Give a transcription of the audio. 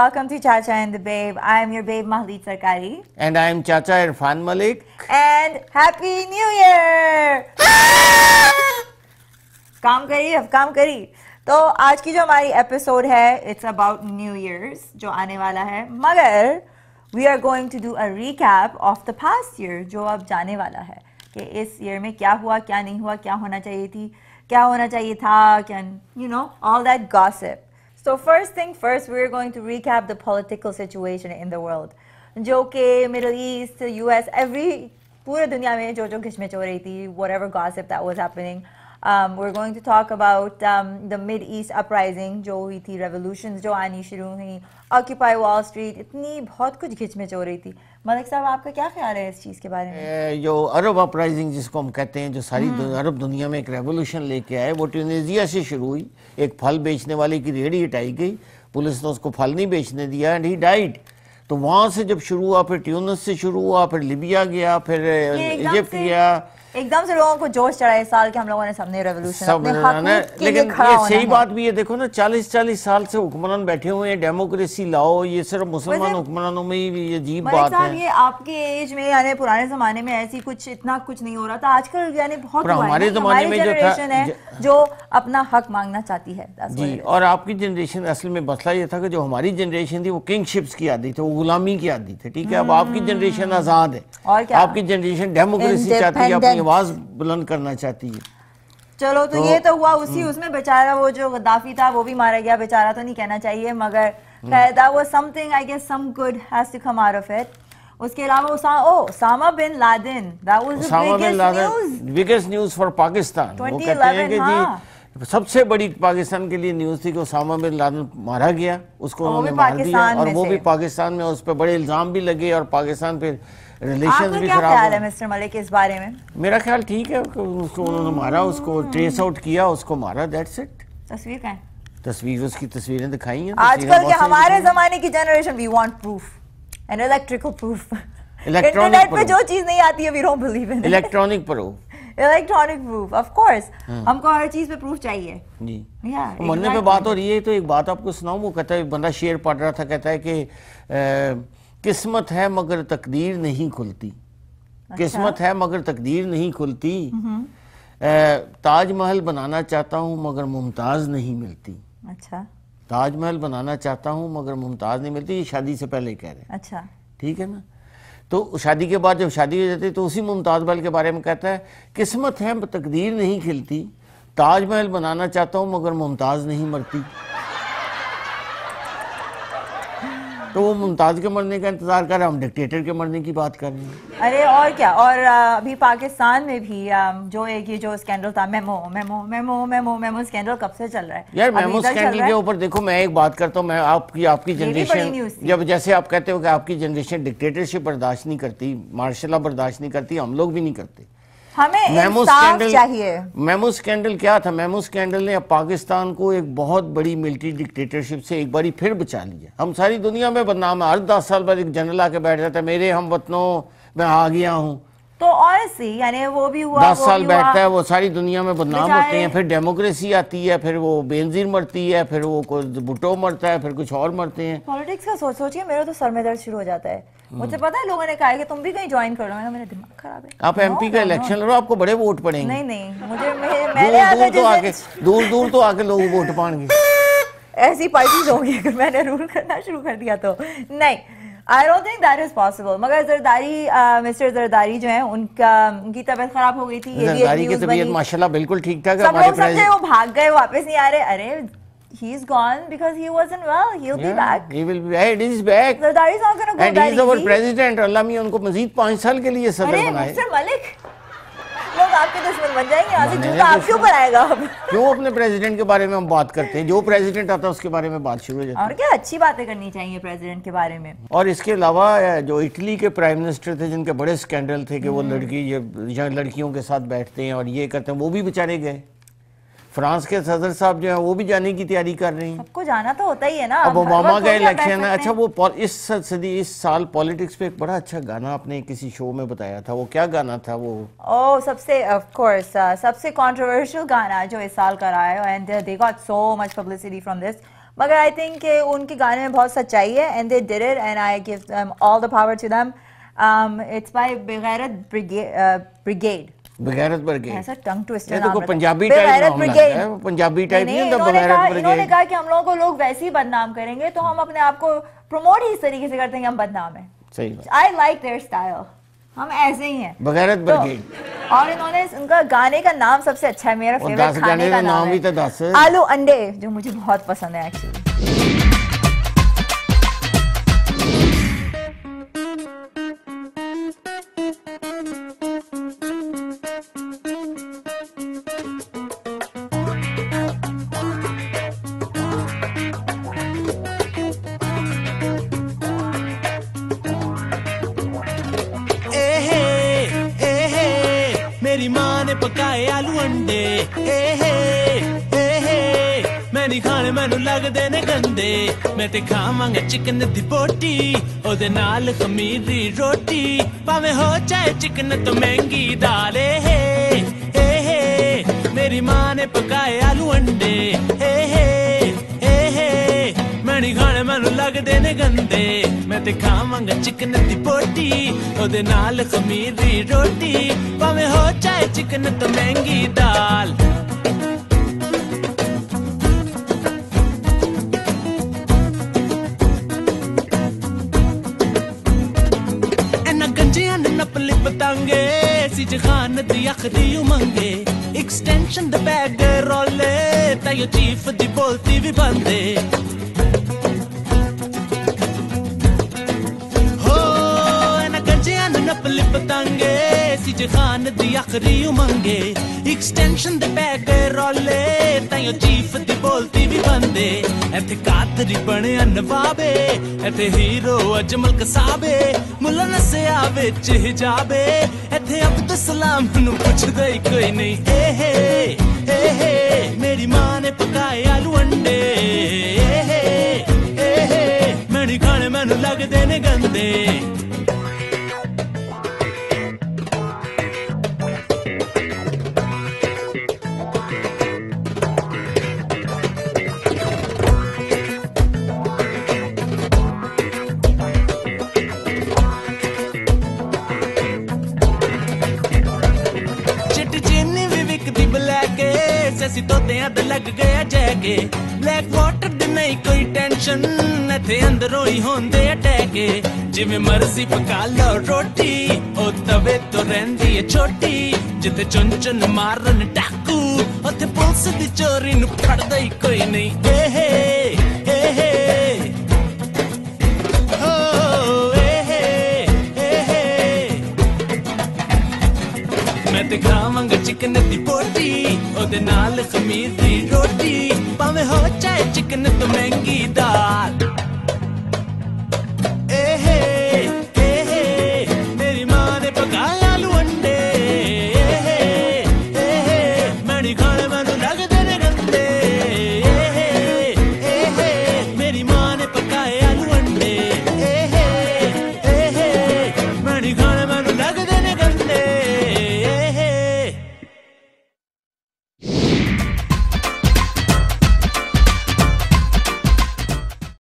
welcome to Chacha and the Babe. I am your babe Mahleet Sarkari. And I am Chacha Irfan Malik. And Happy New Year! काम करी अब काम करी तो आज की जो हमारी एपिसोड है इट्स अबाउट न्यू ईयर्स जो आने वाला है मगर we are going to do a recap of the past year जो अब जाने वाला है कि इस ईयर में क्या हुआ क्या नहीं हुआ क्या होना चाहिए थी क्या होना चाहिए था क्या you know all that gossip So first thing first, we're going to recap the political situation in the world. जो कि Middle East, US, every पूरे दुनिया में जो जो घिसमिच हो रही थी, whatever gossip that was happening. Um, we're going to talk about um, the Mid East uprising जो हुई थी, revolutions जो आनी शुरू हुई, Occupy Wall Street, इतनी बहुत कुछ घिचमिच हो रही थी। मलिक साहब आपका क्या ख्याल है इस चीज़ के बारे में? जो अरब अपराइजिंग जिसको हम कहते हैं जो सारी हम्म। अरब दुनिया में एक रेवोल्यूशन लेके आए वो ट्यूनिजिया से शुरू हुई। एक फल बेचने वाले की रेडी हटाई गई। पुलिस ने उसको फल नहीं बेचने दिया एंड ही डाइड तो वहाँ से जब शुरू हुआ फिर ट्यूनस से शुरू हुआ फिर लिबिया गया फिर इजिप्ट गया। एकदम से लोगों को जोश चढ़ा इस साल के हम लोगों ने सबने रेवोल्यूशन सब लेकिन ये सही बात भी है देखो ना चालीस चालीस साल से हुक्मरान बैठे हुए हैं डेमोक्रेसी लाओ ये सिर्फ़ मुसलमान हुक्मरानों में ही अजीब बात है। ये आपके एज में यानी पुराने जमाने में ऐसी कुछ इतना कुछ नहीं हो रहा था। आजकल यानी बहुत हमारे जमाने में जो है जो अपना हक मांगना चाहती है जी और आपकी जनरेशन असल में मसला ये था कि जो हमारी जनरेशन थी वो किंगशिप्स की आदि थी वो गुलामी की आदि थी ठीक है? अब आपकी जनरेशन हम्म। आज़ाद है। और आपकी जनरेशन डेमोक्रेसी चाहती है आवाज़ बुलंद करना चाहती है। चलो तो, तो ये तो हुआ उसी। उसमें बेचारा वो जो गद्दाफी था वो भी मारा गया। बेचारा तो नहीं कहना चाहिए मगर that was something I guess some good has to come out of it उसके अलावा Osama bin Laden that was the biggest news biggest news for Pakistan वो कहते हैं कि हाँ. जी सबसे बड़ी पाकिस्तान के लिए न्यूज़ थी कि ओसामा बिन लादेन मारा गया उसको उन्होंने मार दिया और वो भी पाकिस्तान में उस पर बड़े इल्ज़ाम भी लगे और पाकिस्तान फिर रिलेशन भी खराब ख्याल है। मिस्टर मलिक इस बारे में? मेरा ख्याल ठीक है उसको उन्होंने मारा उसको ट्रेस आउट किया उसको मारा दैट्स इट तस्वीर का है तस्वीर उसकी तस्वीरें दिखाई हैं आजकल के हमारे जमाने की generation we want proof an electrical proof internet पे जो चीज़ नहीं आती है we don't believe in electronic proof electronic proof of course हमको हर चीज़ पे प्रूफ चाहिए। जी। मरने पे बात हो रही है तो एक बात आपको सुनाऊं वो कहता है बंदा शेर पढ़ रहा था कहता है कि किस्मत है मगर तकदीर नहीं खुलती। अच्छा? किस्मत है मगर तकदीर नहीं खुलती। ताजमहल बनाना चाहता हूँ मगर मुमताज़ नहीं मिलती। अच्छा। ताजमहल बनाना चाहता हूँ मगर मुमताज़ नहीं मिलती ये शादी से पहले कह रहे अच्छा। ठीक है ना? तो शादी के बाद जब शादी हो जाती है तो उसी मुमताज़ महल के बारे में कहता है किस्मत है तकदीर नहीं खिलती। ताजमहल बनाना चाहता हूँ मगर मुमताज़ नहीं मरती। तो वो मुमताज़ के मरने का इंतज़ार कर रहे हैं हम डिक्टेटर के मरने की बात कर रहे हैं। अरे और क्या? और अभी पाकिस्तान में भी जो एक ये जो स्कैंडल था memo memo memo memo memo scandal कब से चल रहा है? यार मेमो स्कैंडल के ऊपर देखो मैं एक बात करता हूँ मैं आपकी आपकी जनरेशन जब जैसे आप कहते हो कि आपकी जनरेशन डिक्टेटरशिप बर्दाश्त नहीं करती मार्शल बर्दाश्त नहीं करती हम लोग भी नहीं करते। हमें मेमो स्कैंडल चाहिए। मेमो स्कैंडल क्या था? मेमो स्कैंडल ने अब पाकिस्तान को एक बहुत बड़ी मिलिट्री डिक्टेटरशिप से एक बारी फिर बचा लिया। हम सारी दुनिया में बदनाम है। हर दस साल बाद एक जनरल आके बैठ जाता है मेरे हम वतनों में आ गया हूँ। तो और सी यानी वो भी हुआ दस साल बैठता है वो सारी दुनिया में बदनाम होते हैं फिर डेमोक्रेसी आती है फिर वो बेनजीर मरती है फिर वो भुट्टो मरता है फिर कुछ और मरते हैं। पॉलिटिक्स का सोच सोचिए मेरा तो सर में दर्द शुरू हो जाता है। मुझे पता है लोगों ने कहा कि तुम भी कहीं ज्वाइन कर। लो मैंने मेरा दिमाग खराब है। आप एमपी का इलेक्शन लड़ो आपको बड़े वोट पड़ेंगे। नहीं नहीं मुझे मैंने तो आके दूर दूर तो आके लोग वोट पाएँगे। ऐसी पार्टीज़ होगी अगर मैंने रूल करना शुरू कर दिया तो। नहीं I don't think that is possible मगर जरदारी मिस्टर जरदारी जो है उनका उनकी तबीयत खराब हो गई थी जरदारी की तबीयत माशाल्लाह बिल्कुल ठीक ठाक है सब लोग समझे वो भाग गए वापस नहीं आ रहे अरे he's gone because he wasn't well. He'll yeah, be back. He will be back. He's back. Zardari is not going to go And he's our president. Allah me उनको मजीद पाँच साल के लिए सदर बनाए. मिस्टर मलिक लोग आपके दुश्मन बन जाएँगे आज जूता आपके ऊपर आएगा अब क्यों अपने प्रेसिडेंट के बारे में हम बात करते हैं? जो प्रेसिडेंट आता है उसके बारे में बात शुरू हो जाती है। और क्या अच्छी बातें करनी चाहिए प्रेसिडेंट के बारे में? और इसके अलावा जो इटली के प्राइम मिनिस्टर थे जिनके बड़े स्कैंडल थे कि वो हम्म। लड़की ये लड़कियों के साथ बैठते हैं और ये करते हैं वो भी बेचारे गए। फ्रांस के सदर साहब जो है वो भी जाने की तैयारी कर रहे हैं। सबको जाना तो होता ही है ना। अब ओबामा का इलेक्शन है अच्छा वो इस सदी इस साल पॉलिटिक्स पे एक बड़ा अच्छा गाना आपने किसी शो में बताया था। वो क्या गाना था वो? ओ सबसे ऑफ़ कोर्स uh, सबसे कंट्रोवर्शियल गाना जो इस साल का रहा है and they got so much publicity from this मगर आई थिंक कि उनके गाने में बहुत सच्चाई है and they did it and I give all the power to them it's by बेगैरत brigade बगैरत brigade ऐसा टंग ट्विस्टर तो नाम कोई पंजाबी टाइप नाम ब्रिगेड। पंजाबी टाइप नहीं होता इन्होंने कहा बगैरत इन्होंने कहा कि हम लोगों को लोग वैसे ही बदनाम करेंगे तो हम अपने आप को प्रमोट ही इस तरीके से करते हैं हम बदनाम है। सही बात। आई लाइक देयर स्टाइल हम ऐसे ही हैं। बगैरत तो, ब्रिगेड और इन्होंने उनका गाने का नाम सबसे अच्छा है मेरा फेवरेट खाने गाने का नाम नाम है भी तो दस। आलू अंडे जो मुझे बहुत पसंद है एक्चुअली ਆਲੂ ਅੰਡੇ ਏ ਹੇ ਏ। ਮੈਂ ਨਹੀਂ ਖਾਣੇ, ਮੈਨੂੰ ਲੱਗਦੇ ਨੇ ਗੰਦੇ। ਮੈਂ ਤੇ ਖਾਵਾਂਗਾ ਚਿਕਨ ਦੀ ਪੋਟੀ, ਉਹਦੇ ਨਾਲ ਖਮੀਰ ਦੀ ਰੋਟੀ। ਭਾਵੇਂ ਹੋ ਚਾਹੇ ਚਿਕਨ ਤੋਂ ਮਹਿੰਗੀ ਦਾਲ। ਏ ਹੇ ਏ ਹੇ ਮੇਰੀ ਮਾਂ ਨੇ ਪਕਾਏ ਆਲੂ ਅੰਡੇ ਏ ਏ ਮੈਂ ਨਹੀਂ ਖਾਣੇ ਮੈਨੂੰ ਲੱਗਦੇ ਨੇ ਗੰਦੇ ਮੈਂ ਤੇ ਖਾਵਾਂਗਾ ਚਿਕਨ ਦੀ ਬੋਟੀ ਉਹਦੇ ਨਾਲ ਖਮੀਰੀ ਰੋਟੀ ਭਾਵੇਂ ਹੋ ਜਾਏ ਚਿਕਨ ਤੋਂ ਮਹਿੰਗੀ ਦਾਲ ਇਹਨਾਂ ਗੰਜਿਆਂ ਨੇ ਨਪਲੀ ਪਤੰਗੇ ਸੀ ਜਹਾਨ ਦੀ ਆਖਰੀ ਉਮੰਗੇ ਐਕਸਟੈਂਸ਼ਨ ਦੇ ਬੈਗ ਰੋਲੇ ਤਾਂ ਇਹ ਚੀਫ ਦੀ ਬੋਲਤੀ ਵੀ ਬੰਦੇ ਪਤੰਗੇ ਸੀ ਜਹਾਨ ਦੀ ਆਖਰੀ ਉਮੰਗੇ। ਐਕਸਟੈਂਸ਼ਨ ਦੇ ਬੈਗ ਰੋਲੇ, ਤਾਂ ਚੀਫ ਦੀ ਬੋਲਤੀ ਵੀ ਬੰਦੇ। ਇੱਥੇ ਕਾਤਰੀ ਬਣਿਆ ਨਵਾਬੇ ਇੱਥੇ ਹੀਰੋ ਅਜਮਲ ਕਸਾਬੇ। ਮੁੱਲਾ ਨਸਿਆ ਵਿੱਚ ਹਿਜਾਬੇ, ਇੱਥੇ ਅਬਦ ਸਲਾਮ ਨੂੰ ਪੁੱਛਦਾ ਹੀ ਕੋਈ ਨਹੀਂ। ਏ ਏ ਮੇਰੀ ਮਾਂ ਨੇ ਪਕਾਏ ਆਲੂ ਅੰਡੇ। ਏ ਏ ਮੈਂ ਨਹੀਂ ਖਾਣੇ ਮੈਨੂੰ ਲੱਗਦੇ ਨੇ ਗੰਦੇ। ਏ ਸੈਸੀ ਤੋਤਿਆਂ ਤੇ ਲੱਗ ਗਿਆ ਜੈਕੇ ਬਲੈਕ ਵਾਟਰ ਦੀ ਨਹੀਂ ਕੋਈ ਟੈਨਸ਼ਨ ਇੱਥੇ ਅੰਦਰੋਂ ਹੀ ਹੁੰਦੇ ਅਟੈਕ ਏ ਜਿਵੇਂ ਮਰਜ਼ੀ ਪਕਾ ਲਓ ਰੋਟੀ, ਉਹ ਤਵੇ ਤੋਂ ਰਹਿੰਦੀ ਏ ਛੋਟੀ। ਜਿੱਥੇ ਚੁੰਨ ਚੁੰਨ ਮਾਰਨ ਟਾਕੂ ਉੱਥੇ ਪੁਲਿਸ ਦੀ ਚੋਰੀ ਨੂੰ ਫੜਦਾ ਹੀ ਕੋਈ ਨਹੀਂ। ਏ ਚਿਕਨ ਦੀ ਪੋਟੀ, ਉਹਦੇ ਨਾਲ ਖਮੀਰ ਦੀ ਰੋਟੀ, ਭਾਵੇਂ ਹੋ ਚਾਹੇ ਚਿਕਨ ਤੋਂ ਮਹਿੰਗੀ ਦਾ